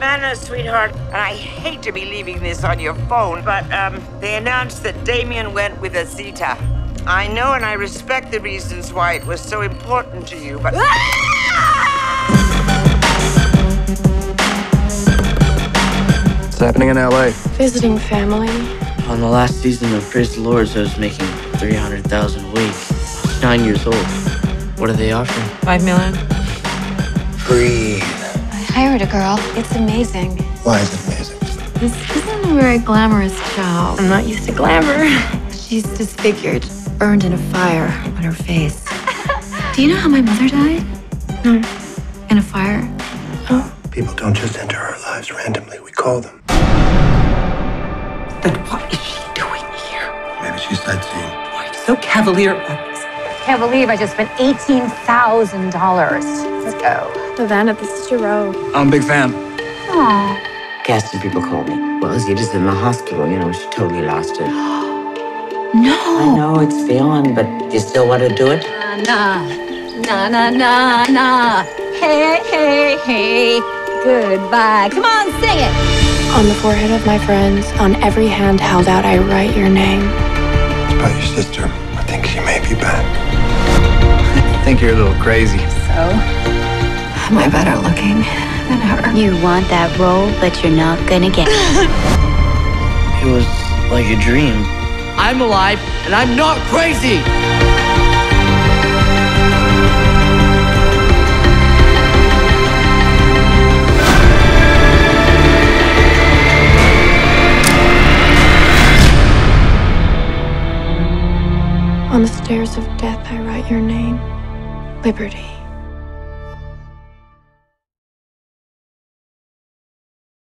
Manna, sweetheart, and I hate to be leaving this on your phone, but um, they announced that Damien went with Azita. I know and I respect the reasons why it was so important to you, but. What's happening in LA? Visiting family. On the last season of Praise the Lords, I was making 300000 a week. I was nine years old. What are they offering? Five million. Breathe. I hired a girl. It's amazing. Why is it amazing? This isn't a very glamorous job. I'm not used to glamour. She's disfigured, burned in a fire on her face. Do you know how my mother died? No. In a fire. People don't just enter our lives randomly. We call them. Then what is she doing here? Maybe she's sightseeing. Why are you so cavalier about this? Can't believe I just spent $18,000. Let's go. Havana, this is your robe. I'm a big fan. Casting people call me. Well, Zita's in the hospital. You know, she totally lost it. No. I know it's beyond, but you still want to do it? Nah, nah, nah, nah, nah. Hey, hey, hey. Goodbye. Come on, sing it. On the forehead of my friends, on every hand held out, I write your name. It's about your sister. I think she may be back. I think you're a little crazy. So, Am I better looking than her? You want that role, but you're not gonna get it. It was like a dream. I'm alive, and I'm not crazy! On the stairs of death, I write your name. Liberty.